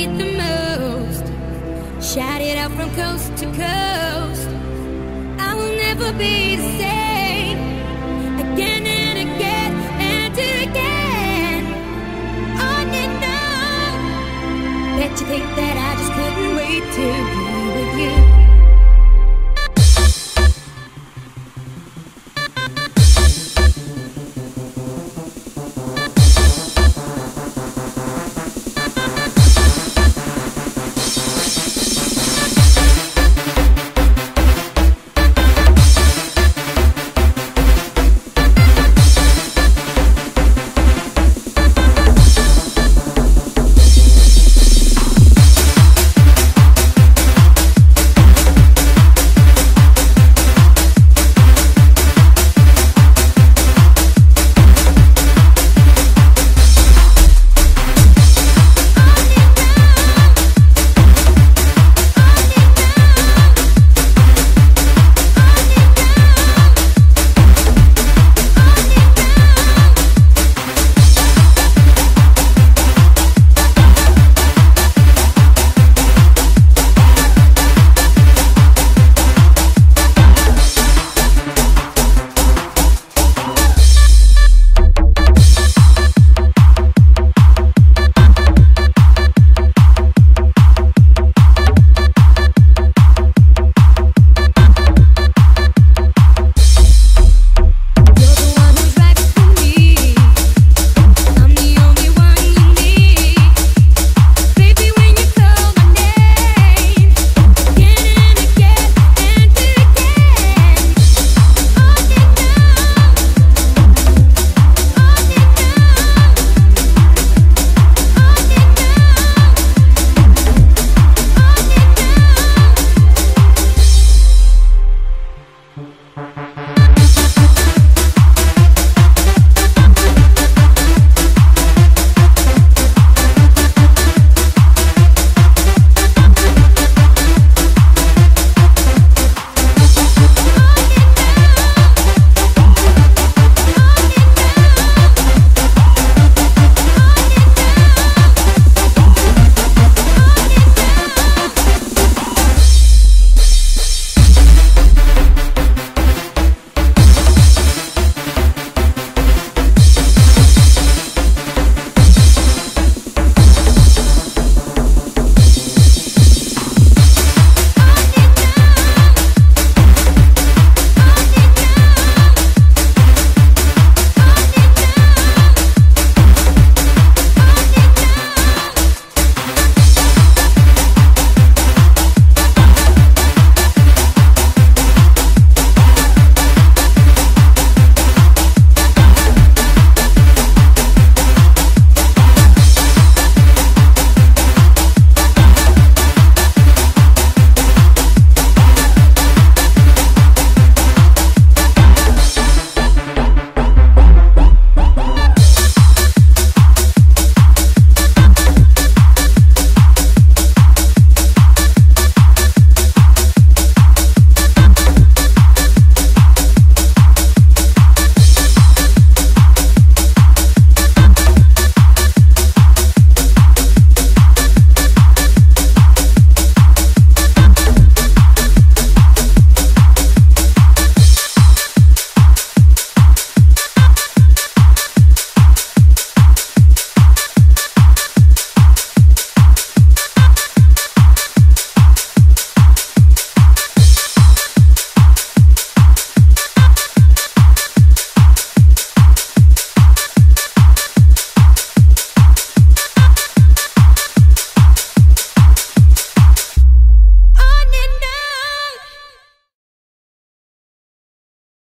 The need the most. Shout it out from coast to coast. I will never be the same. Again and again and again. On and on. Bet you think that I just couldn't wait to be with you.